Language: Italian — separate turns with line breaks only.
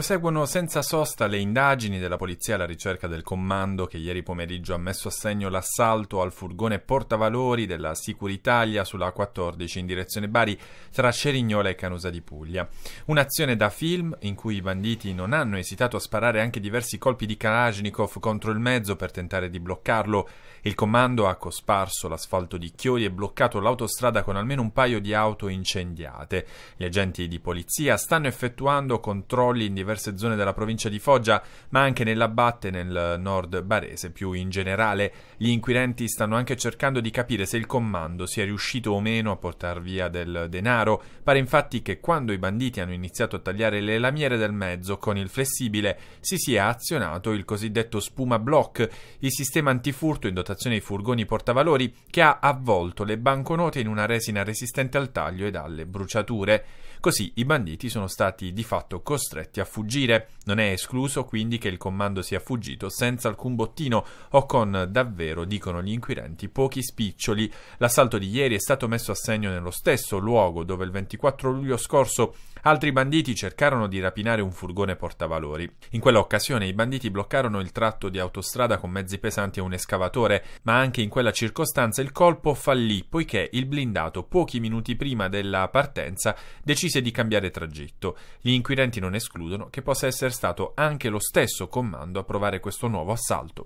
Proseguono senza sosta le indagini della polizia alla ricerca del comando che ieri pomeriggio ha messo a segno l'assalto al furgone portavalori della Sicuritalia sulla 14 in direzione Bari tra Cerignola e Canusa di Puglia. Un'azione da film in cui i banditi non hanno esitato a sparare anche diversi colpi di Kalashnikov contro il mezzo per tentare di bloccarlo. Il comando ha cosparso l'asfalto di Chiodi e bloccato l'autostrada con almeno un paio di auto incendiate. Gli agenti di polizia stanno effettuando controlli in diverse zone della provincia di Foggia, ma anche nell'Abbatte nel nord barese. Più in generale, gli inquirenti stanno anche cercando di capire se il comando sia riuscito o meno a portar via del denaro. Pare infatti che quando i banditi hanno iniziato a tagliare le lamiere del mezzo con il flessibile si sia azionato il cosiddetto spuma block, il sistema antifurto in dotazione ai furgoni portavalori che ha avvolto le banconote in una resina resistente al taglio ed alle bruciature. Così i banditi sono stati di fatto costretti a fuggire. Non è escluso quindi che il comando sia fuggito senza alcun bottino o con davvero, dicono gli inquirenti, pochi spiccioli. L'assalto di ieri è stato messo a segno nello stesso luogo dove il 24 luglio scorso altri banditi cercarono di rapinare un furgone portavalori. In quella occasione i banditi bloccarono il tratto di autostrada con mezzi pesanti e un escavatore, ma anche in quella circostanza il colpo fallì poiché il blindato pochi minuti prima della partenza decise di cambiare tragitto. Gli inquirenti non escludono che possa essere stato anche lo stesso comando a provare questo nuovo assalto.